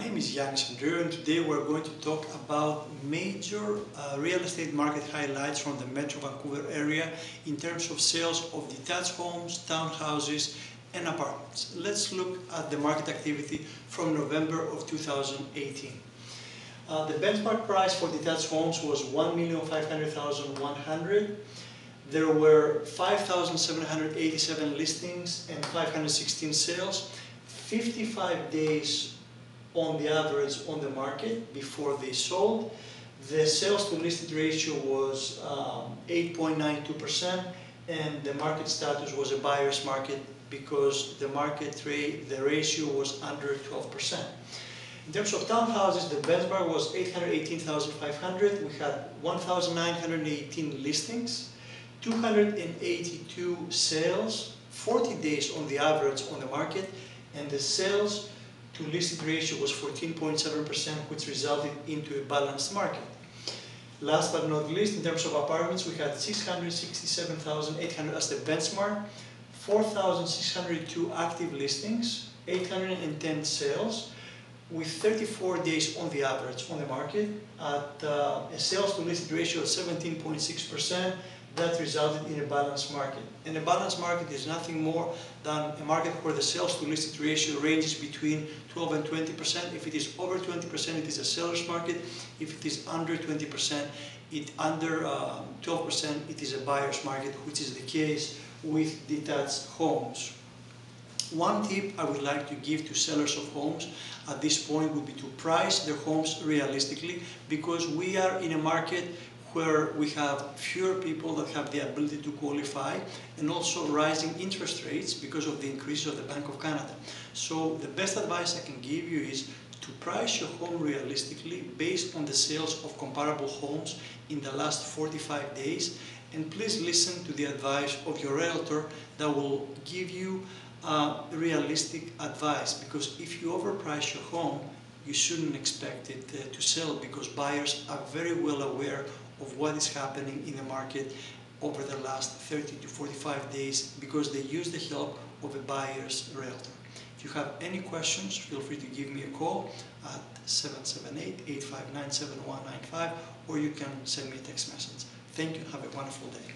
name is Yiannis Andreou and today we're going to talk about major uh, real estate market highlights from the Metro Vancouver area in terms of sales of detached homes, townhouses and apartments. Let's look at the market activity from November of 2018. Uh, the benchmark price for detached homes was 1,500,100. There were 5,787 listings and 516 sales. 55 days on the average on the market before they sold. The sales to listed ratio was 8.92% um, and the market status was a buyer's market because the market rate, the ratio was under 12%. In terms of townhouses, the benchmark was 818,500. We had 1,918 listings, 282 sales, 40 days on the average on the market, and the sales to listed ratio was 14.7%, which resulted into a balanced market. Last but not least, in terms of apartments, we had 667,800 as the benchmark, 4,602 active listings, 810 sales, with 34 days on the average on the market at uh, a sales to listed ratio of 17.6%, that resulted in a balanced market. And a balanced market is nothing more than a market where the sales to listed ratio ranges between 12 and 20%. If it is over 20%, it is a seller's market. If it is under 20%, it under 12%, um, it is a buyer's market, which is the case with detached homes. One tip I would like to give to sellers of homes at this point would be to price their homes realistically because we are in a market where we have fewer people that have the ability to qualify and also rising interest rates because of the increase of the Bank of Canada. So the best advice I can give you is to price your home realistically based on the sales of comparable homes in the last 45 days and please listen to the advice of your realtor that will give you uh, realistic advice because if you overprice your home you shouldn't expect it uh, to sell because buyers are very well aware of what is happening in the market over the last 30 to 45 days because they use the help of a buyer's realtor. If you have any questions, feel free to give me a call at 778-859-7195 or you can send me a text message. Thank you. Have a wonderful day.